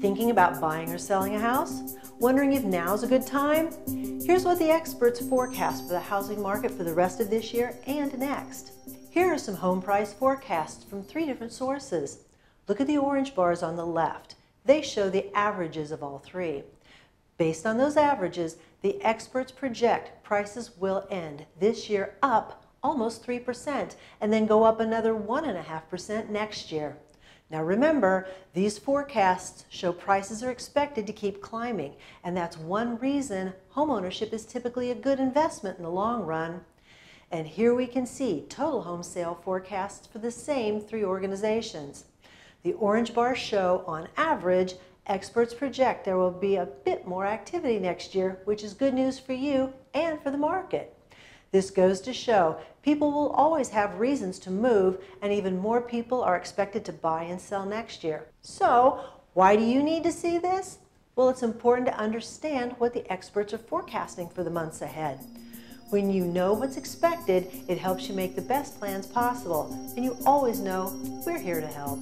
Thinking about buying or selling a house? Wondering if now's a good time? Here's what the experts forecast for the housing market for the rest of this year and next. Here are some home price forecasts from three different sources. Look at the orange bars on the left. They show the averages of all three. Based on those averages, the experts project prices will end this year up almost 3% and then go up another 1.5% next year. Now remember, these forecasts show prices are expected to keep climbing, and that's one reason homeownership is typically a good investment in the long run. And here we can see total home sale forecasts for the same three organizations. The orange bars show, on average, experts project there will be a bit more activity next year, which is good news for you and for the market. This goes to show people will always have reasons to move and even more people are expected to buy and sell next year. So why do you need to see this? Well, it's important to understand what the experts are forecasting for the months ahead. When you know what's expected, it helps you make the best plans possible, and you always know we're here to help.